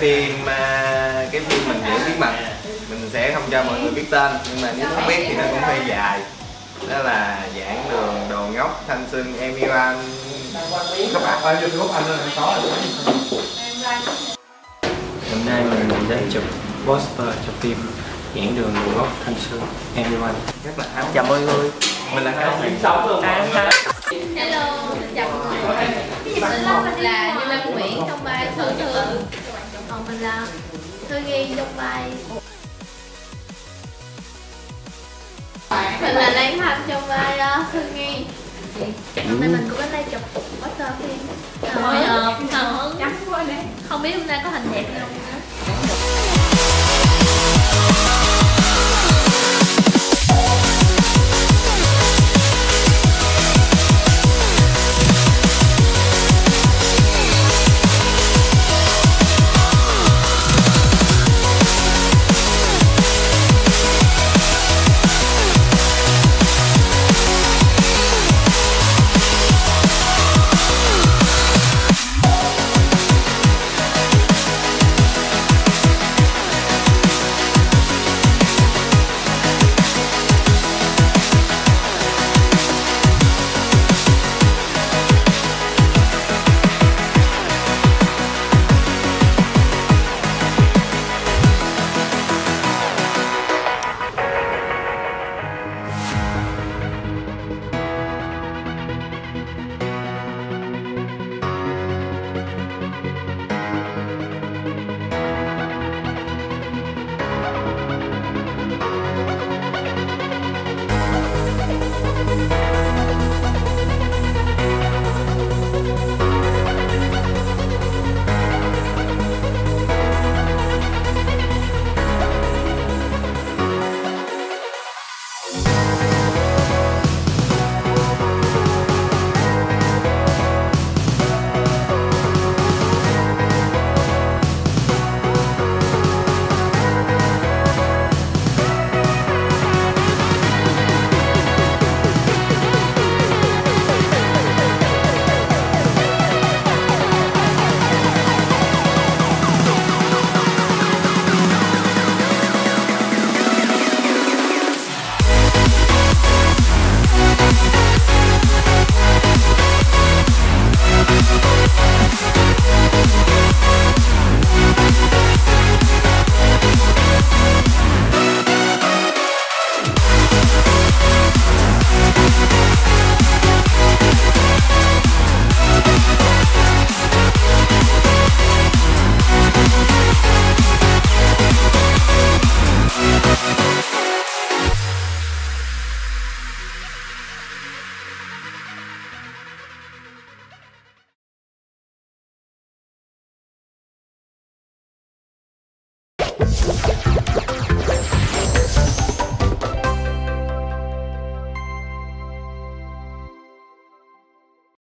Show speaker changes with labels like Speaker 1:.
Speaker 1: phim à, cái phim mình giữ bí mật mình sẽ không cho mọi người biết tên nhưng mà nếu muốn biết thì nó cũng hơi dài. Đó là giảng đường đồ ngốc thanh xuân em yêu anh. Các bạn
Speaker 2: nhiêu group anh anh có rồi
Speaker 3: Hôm nay mình đến chụp poster cho phim Giảng đường nguồn gốc thanh xuân em yêu anh.
Speaker 1: Rất là áo
Speaker 3: Chào mọi người.
Speaker 1: Mình là Cao Huyền.
Speaker 4: Hello, xin chào mọi người Mình là Như Lan Nguyễn trong vai Thư Thư Còn mình là Thư Ghi trong vai Mình là Lan Thanh trong vai uh, Thư Nghi. Hôm nay mình cũng đến đây chụp poster phim. Hồi hộp, hào hứng Không biết hôm nay có hình đẹp không